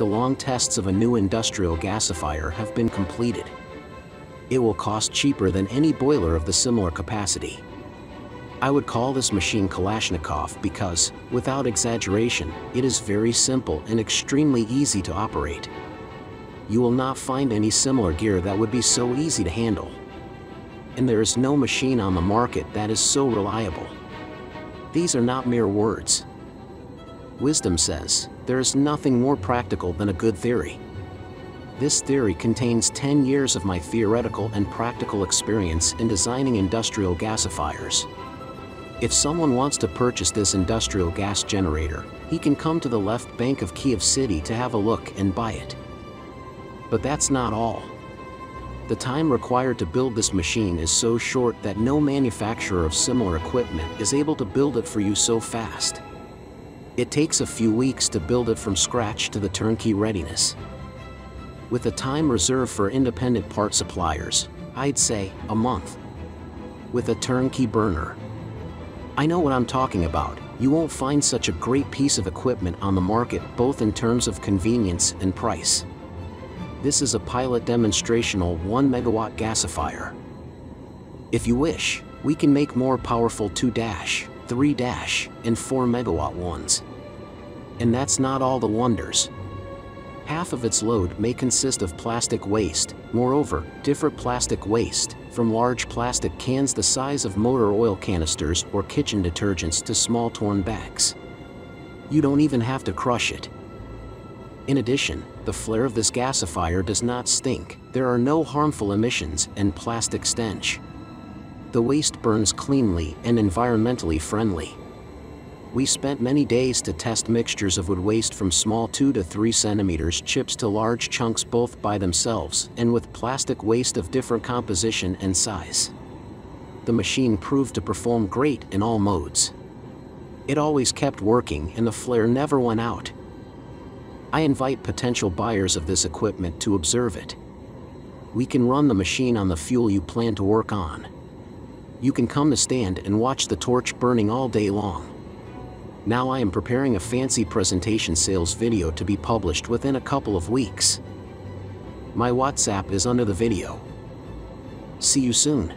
The long tests of a new industrial gasifier have been completed. It will cost cheaper than any boiler of the similar capacity. I would call this machine Kalashnikov because, without exaggeration, it is very simple and extremely easy to operate. You will not find any similar gear that would be so easy to handle. And there is no machine on the market that is so reliable. These are not mere words. Wisdom says, there is nothing more practical than a good theory. This theory contains 10 years of my theoretical and practical experience in designing industrial gasifiers. If someone wants to purchase this industrial gas generator, he can come to the left bank of Kiev City to have a look and buy it. But that's not all. The time required to build this machine is so short that no manufacturer of similar equipment is able to build it for you so fast. It takes a few weeks to build it from scratch to the turnkey readiness. With a time reserved for independent part suppliers, I'd say a month. With a turnkey burner, I know what I'm talking about. You won't find such a great piece of equipment on the market both in terms of convenience and price. This is a pilot demonstrational 1 megawatt gasifier. If you wish, we can make more powerful 2 dash, 3 dash, and 4 megawatt ones. And that's not all the wonders. Half of its load may consist of plastic waste, moreover, different plastic waste, from large plastic cans the size of motor oil canisters or kitchen detergents to small torn bags. You don't even have to crush it. In addition, the flare of this gasifier does not stink, there are no harmful emissions and plastic stench. The waste burns cleanly and environmentally friendly. We spent many days to test mixtures of wood waste from small 2 to 3 centimeters chips to large chunks both by themselves and with plastic waste of different composition and size. The machine proved to perform great in all modes. It always kept working and the flare never went out. I invite potential buyers of this equipment to observe it. We can run the machine on the fuel you plan to work on. You can come to stand and watch the torch burning all day long. Now I am preparing a fancy presentation sales video to be published within a couple of weeks. My WhatsApp is under the video. See you soon.